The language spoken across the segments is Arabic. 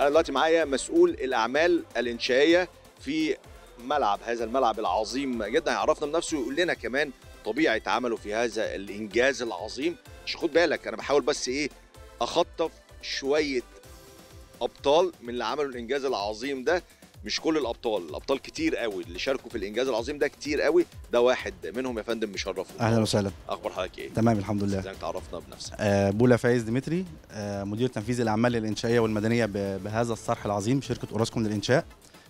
أنا دلوقتي معايا مسؤول الأعمال الإنشائية في ملعب هذا الملعب العظيم جدا. هيعرفنا بنفسه ويقول لنا كمان طبيعه عمله في هذا الإنجاز العظيم. مش خد بالك أنا بحاول بس إيه أخطف شوية أبطال من اللي عملوا الإنجاز العظيم ده. مش كل الأبطال الأبطال كتير قوي اللي شاركوا في الإنجاز العظيم ده كتير قوي ده واحد منهم يا فندم مشرفنا أهلا وسهلا. أخبار حضرتك إيه؟ تمام الحمد لله. ازيك تعرفنا بنفسك؟ آه، بولا فايز ديمتري آه، مدير تنفيذي الأعمال الإنشائية والمدنية بهذا الصرح العظيم شركة اوراسكوم للانشاء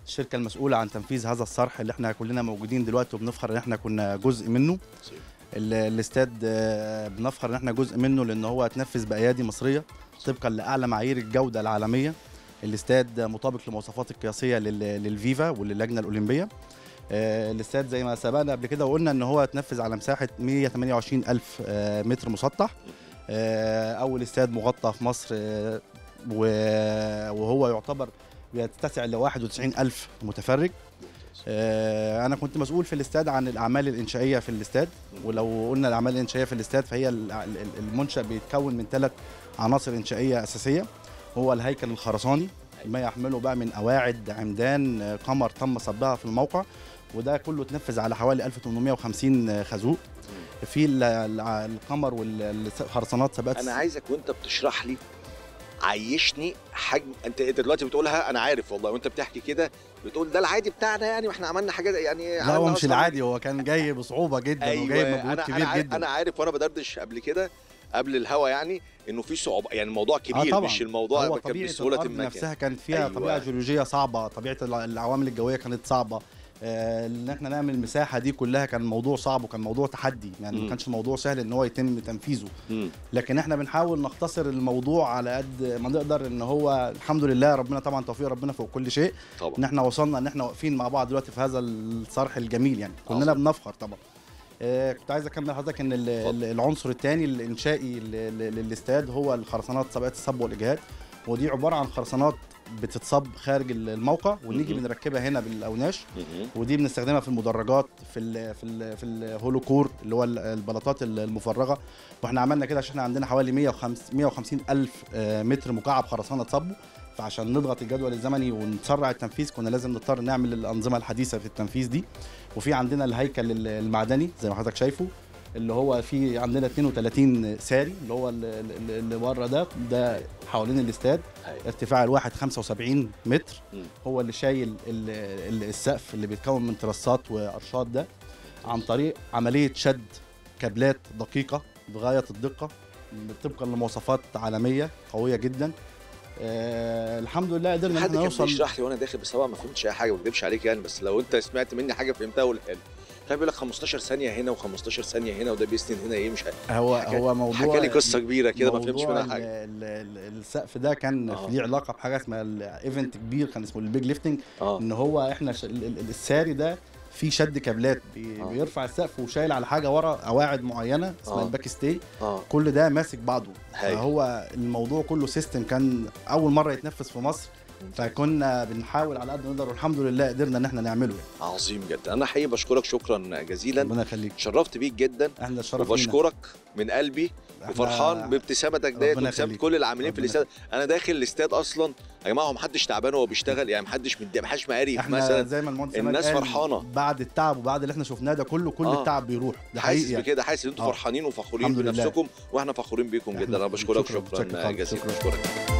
الشركة المسؤولة عن تنفيذ هذا الصرح اللي إحنا كلنا موجودين دلوقتي وبنفخر إن إحنا كنا جزء منه. ال- الاستاد آه، بنفخر إن إحنا جزء منه لأن هو اتنفذ بأيادي مصرية طبقا لأعلى معايير الجودة العالمية. الاستاد مطابق للمواصفات القياسية لل- للفيفا وللجنة الأولمبية. آه، الاستاد زي ما سبقنا قبل كده وقلنا إن هو اتنفذ على مساحة 128 ألف آه، متر مسطح. آه، أول استاد مغطى في مصر وهو يعتبر بيتسع ل 91 ألف متفرج. أنا كنت مسؤول في الاستاد عن الأعمال الإنشائية في الاستاد. ولو قلنا الأعمال الإنشائية في الاستاد فهي ال- ال- المنشأ بيتكون من ثلاث عناصر إنشائية أساسية. هو الهيكل الخرساني. ما يحمله بقى من قواعد عمدان آه، قمر تم صبها في الموقع وده كله اتنفذ على حوالي 1850 خازوق. في ال- ال- القمر والخرسانات ثبات أنا عايزك وأنت بتشرح لي عيشني حجم انت أنت دلوقتي بتقولها أنا عارف والله وأنت بتحكي كده بتقول ده العادي بتاعنا يعني وإحنا عملنا حاجات يعني لا هو مش العادي هو كان جاي بصعوبة جدا أيوه وجايب مجهود كبير جدا. أنا عارف وأنا بدردش قبل كده قبل الهوا يعني إنه في صعوبة يعني الموضوع كبير طبعاً. مش الموضوع هو كان بسهولة ما نفسها كانت فيها أيوة. طبيعة جيولوجية صعبة طبيعة الع- العوامل الجوية كانت صعبة آه، إن إحنا نعمل المساحة دي كلها كان موضوع صعب وكان موضوع تحدي يعني. ما كانش موضوع سهل إن هو يتم تنفيذه. لكن إحنا بنحاول نختصر الموضوع على قد ما نقدر إن هو الحمد لله ربنا طبعا توفيق ربنا فوق كل شيء إن طبعا إحنا وصلنا إن إحنا واقفين مع بعض دلوقتي في هذا الصرح الجميل يعني كلنا. بنفخر طبعا آه، كنت عايز أكمل حضرتك إن العنصر الثاني الإنشائي للاستاد هو الخرسانات سابقه الصب والإجهاد. ودي عبارة عن خرسانات بتتصب خارج ال- الموقع ونيجي. بنركبها هنا بالاوناش. ودي بنستخدمها في المدرجات في ال في ال في الهولوكور اللي هو ال- البلاطات ال- المفرغة. وإحنا عملنا كده عشان إحنا عندنا حوالي 150 150 ألف آه، متر مكعب خرسانة تصبه فعشان نضغط الجدول الزمني ونسرع التنفيذ كنا لازم نضطر نعمل الأنظمة الحديثة في التنفيذ دي. وفي عندنا الهيكل ال- المعدني زي ما حضرتك شايفه. اللي هو في عندنا 32 ساري اللي هو ال- ال- اللي بره ده ده حوالين الاستاد. أيوة. ارتفاع الواحد 75 متر. هو اللي شايل ال- ال- السقف اللي بيتكون من ترسات وأرشاد ده. عن طريق عملية شد كابلات دقيقة بغاية الدقة طبقا لمواصفات عالمية قوية جدا. آه الحمد لله قدرنا إن حد كان نوصل بيشرح لي وأنا داخل بس طبعا ما فهمتش أي حاجة ما بكذبش عليك يعني بس لو أنت سمعت مني حاجة فهمتها قولها لي كان بيقول لك 15 ثانية هنا و15 ثانية هنا وده بيسند هنا إيه مش. هو حكى- هو موضوع حكى لي قصة كبيرة كده ما فهمتش منها حاجة ال- ال- السقف ده كان آه. ليه علاقة بحاجة اسمها ال event كبير كان اسمه ال big lifting آه إن هو إحنا الساري ده في شد كابلات بي... آه. بيرفع السقف وشايل على حاجة ورا قواعد معينة اسمها آه. ال backstay آه كل ده ماسك بعضه هايل. فهو الموضوع كله system كان أول مرة يتنفذ في مصر فكنا بنحاول على قد ما نقدر والحمد لله قدرنا إن إحنا نعمله يعني عظيم جدا أنا حقيقي بشكرك شكرا جزيلا ربنا يخليك شرفت بيك جدا إحنا الشرف. وبشكرك من قلبي وفرحان بابتسامتك ديت وابتسامه. كل العاملين في الاستاد أنا داخل الاستاد أصلا يا جماعة هو محدش تعبان وهو بيشتغل يعني محدش متضايق محدش مقريف مثلا زي ما الناس قال، فرحانة. بعد التعب وبعد اللي إحنا شفناه ده كله كل آه. التعب بيروح ده حاسس حقيقي يعني. بكده حاسس إن أنتوا آه. فرحانين وفخورين. بنفسكم وإحنا فخورين بيكم جدا أنا بشكرك شكراً، شكرا شكراً جزيلا. بشكرك